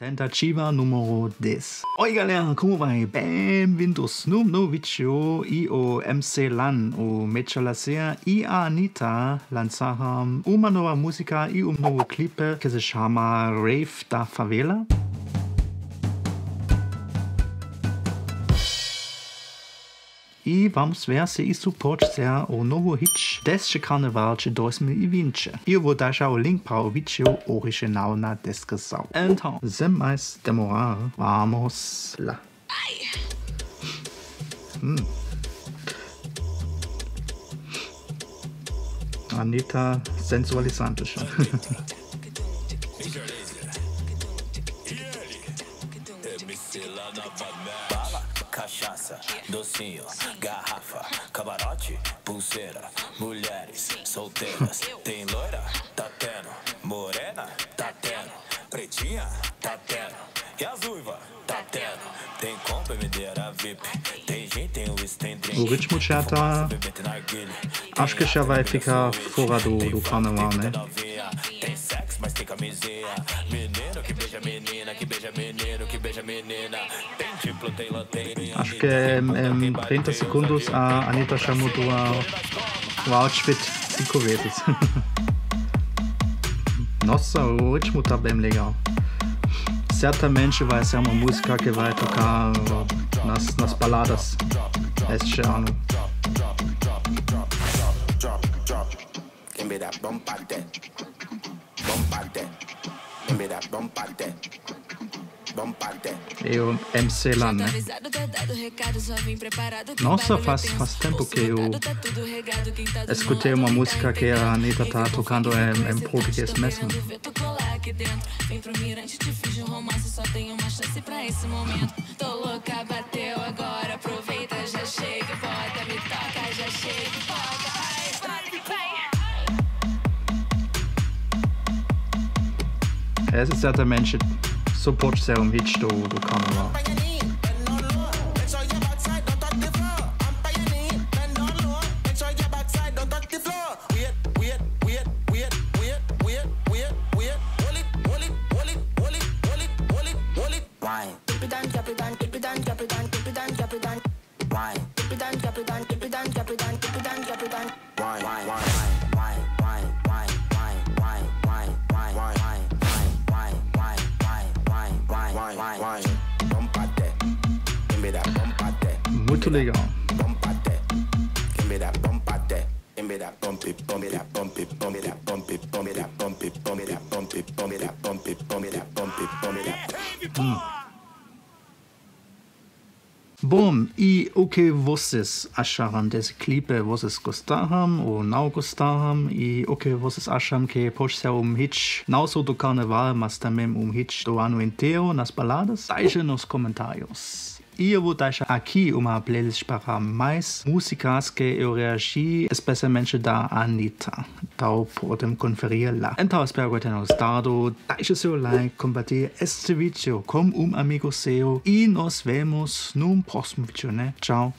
Tentativa número 10. Oi galera, como vai? Bem-vindos no novo vídeo o MC Lan, o Mechalacea e a Anitta lançaram uma nova música e um novo clipe que se chama Rave da Favela. E vamos ver se isso pode ser o novo hit deste carnaval de 2020. Eu vou deixar o link para o vídeo original na descrição. Então, sem mais demorar, vamos lá. Hum. Anitta sensualizante schon. Cachaça, docinho, garrafa, camarote, pulseira, mulheres solteiras. Tem loira? Tá tendo. Morena? Tá tendo. Pretinha? Tá tendo. E as uiva? Tá tendo. Tem compra, medeira VIP. Tem gente, tem whisky, tem drink. O ritmo já tá. Acho que já vai ficar fora do, do carnaval, né? Tem sexo, mas tem camisinha. Menino que beija menina, que beija menino, Acho que em, em 30 segundos a Anitta já mudou o outfit cinco vezes. Nossa, o ritmo tá bem legal. Certamente vai ser uma música que vai tocar nas, nas baladas este ano. Give me that bump. Bump. Give me that bump. E o MC lá, né? Nossa, faz, faz tempo que eu escutei uma música que a Anitta tá tocando em, em português mesmo. Vem pro co počse on vyčtou do kanala. Wine. Dip it down, drop it down, dip it down, drop it down, dip it down, drop it down. Wine. Dip it down, drop it down, dip it down. Bump it, that. Bom, e o que vocês acharam desse clipe? Vocês gostaram ou não gostaram? E o que vocês acham que pode ser um hit não só do carnaval, mas também um hit do ano inteiro nas baladas? Deixe nos comentários. Eu vou deixar aqui uma playlist para mais músicas que eu reagi, especialmente da Anitta. Então podem conferir lá. Então espero que tenham gostado. Deixe seu like, compartilhe este vídeo com um amigo seu e nos vemos no próximo vídeo, né? Tchau.